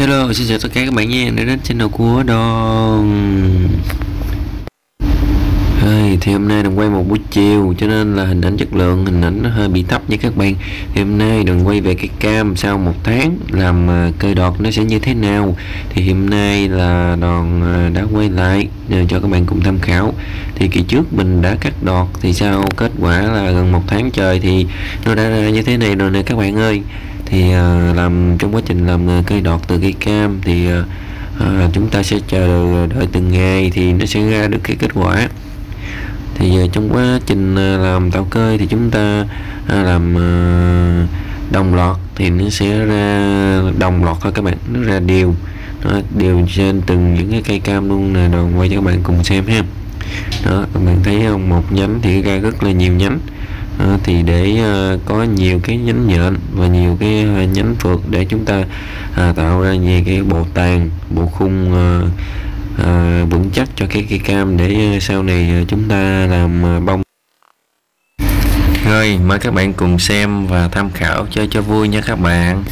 Hello, xin chào tất cả các bạn nha, đã đến channel của Đòn Hey, thì hôm nay đừng quay một buổi chiều cho nên là hình ảnh chất lượng hình ảnh nó hơi bị thấp nha các bạn. Thì hôm nay đừng quay về cái cam sau một tháng làm ờ, cây đọt nó sẽ như thế nào? Thì hôm nay là đòn ờ, đã quay lại để cho các bạn cùng tham khảo. Thì kỳ trước mình đã cắt đọt thì sau kết quả là gần một tháng trời thì nó đã ra như thế này rồi nè các bạn ơi thì ờ, làm trong quá trình làm ờ, cây đọt từ cây cam thì à, chúng ta sẽ chờ đợi từng ngày thì nó sẽ ra được cái kết quả. Thì giờ trong quá trình làm tạo cây thì chúng ta làm đồng lọt thì nó sẽ ra đồng lọt thôi các bạn nó ra đều. Nó đều trên từng những cái cây cam luôn nè rồi quay cho các bạn cùng xem ha. Đó các bạn thấy không? Một nhánh thì ra rất là nhiều nhánh à, thì để à, có nhiều cái nhánh nhện và nhiều cái à, nhánh phượt để chúng ta à, tạo ra về cái bộ tàn bộ khung à, à, vững chắc cho cái cây cam để sau này chúng ta làm à, bông. Rồi mời các bạn cùng xem và tham khảo chơi cho vui nha các bạn.